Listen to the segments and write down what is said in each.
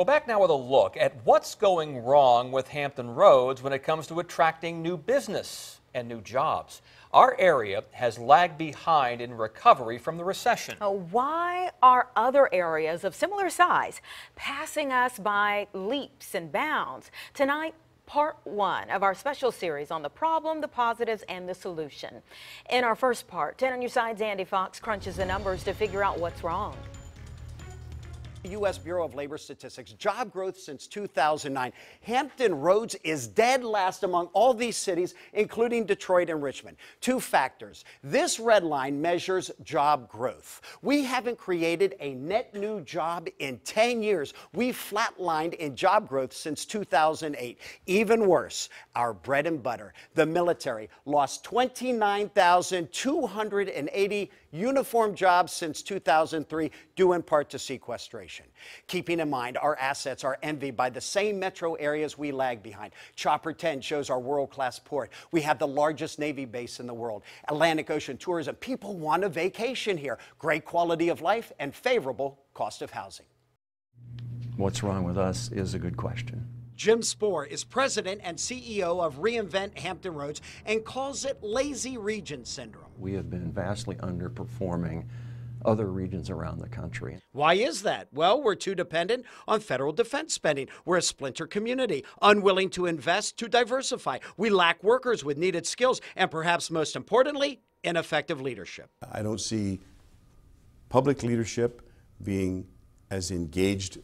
Well, back now with a look at what's going wrong with Hampton Roads when it comes to attracting new business and new jobs. Our area has lagged behind in recovery from the recession. Why are other areas of similar size passing us by leaps and bounds? Tonight, part one of our special series on the problem, the positives, and the solution. In our first part, 10 on your side's Andy Fox crunches the numbers to figure out what's wrong. U.S. Bureau of Labor Statistics, job growth since 2009. Hampton Roads is dead last among all these cities, including Detroit and Richmond. Two factors. This red line measures job growth. We haven't created a net new job in 10 years. We've flatlined in job growth since 2008. Even worse, our bread and butter, the military, lost 29,280 uniform jobs since 2003, due in part to sequestration. Keeping in mind, our assets are envied by the same metro areas we lag behind. Chopper 10 shows our world class port. We have the largest Navy base in the world. Atlantic Ocean tourism. People want a vacation here. Great quality of life and favorable cost of housing. What's wrong with us is a good question. Jim Spore is president and CEO of Reinvent Hampton Roads and calls it lazy region syndrome. We have been vastly underperforming other regions around the country. Why is that? Well, we're too dependent on federal defense spending. We're a splinter community, unwilling to invest to diversify. We lack workers with needed skills, and perhaps most importantly, ineffective leadership. I don't see public leadership being as engaged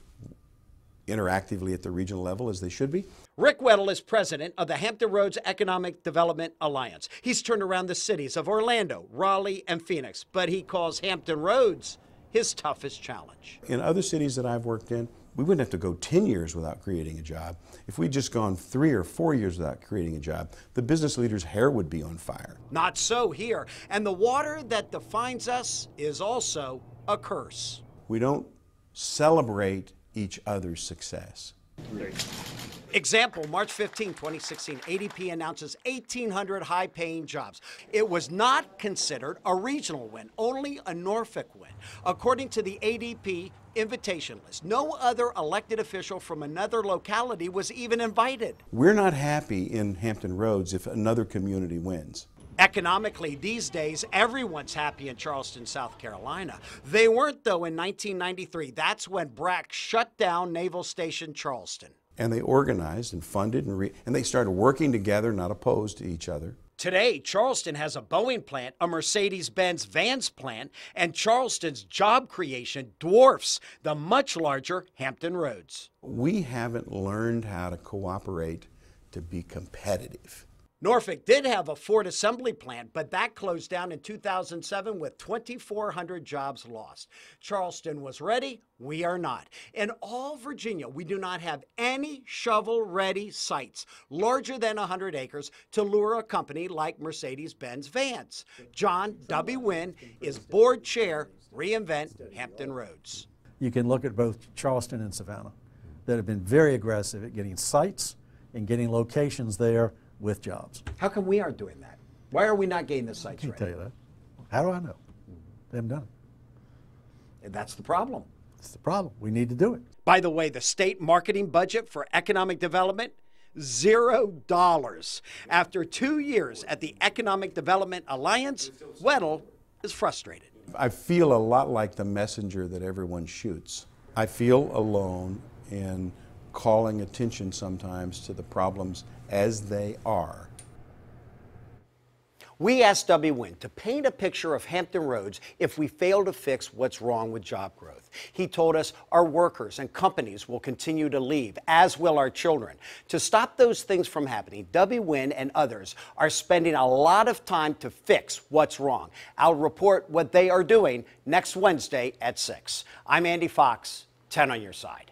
interactively at the regional level as they should be. Rick Weddle is president of the Hampton Roads Economic Development Alliance. He's turned around the cities of Orlando, Raleigh, and Phoenix, but he calls Hampton Roads his toughest challenge. In other cities that I've worked in, we wouldn't have to go 10 years without creating a job. If we'd just gone three or four years without creating a job, the business leader's hair would be on fire. Not so here. And the water that defines us is also a curse. We don't celebrate each other's success. Example, March 15, 2016, ADP announces 1,800 high paying jobs. It was not considered a regional win, only a Norfolk win. According to the ADP invitation list, no other elected official from another locality was even invited. We're not happy in Hampton Roads if another community wins. Economically, these days, everyone's happy in Charleston, South Carolina. They weren't, though, in 1993. That's when BRAC shut down Naval Station Charleston. And they organized and funded and, re- and they started working together, not opposed to each other. Today, Charleston has a Boeing plant, a Mercedes Benz Vans plant, and Charleston's job creation dwarfs the much larger Hampton Roads. We haven't learned how to cooperate to be competitive. Norfolk did have a Ford assembly plant, but that closed down in 2007 with 2,400 jobs lost. Charleston was ready. We are not. In all Virginia, we do not have any shovel ready sites larger than 100 acres to lure a company like Mercedes Benz Vans. John W. Wynne is board chair, Reinvent Hampton Roads. You can look at both Charleston and Savannah that have been very aggressive at getting sites and getting locations there with jobs. How come we aren't doing that? Why are we not getting the sites I can ready? tell you that. How do I know? Mm-hmm. They haven't done it. And that's the problem. It's the problem. We need to do it. By the way, the state marketing budget for economic development zero dollars. After two years at the Economic Development Alliance, Weddle is frustrated. I feel a lot like the messenger that everyone shoots. I feel alone in calling attention sometimes to the problems as they are. We asked W. Wynne to paint a picture of Hampton Roads if we fail to fix what's wrong with job growth. He told us our workers and companies will continue to leave, as will our children. To stop those things from happening, W. Wynne and others are spending a lot of time to fix what's wrong. I'll report what they are doing next Wednesday at 6. I'm Andy Fox, 10 on your side.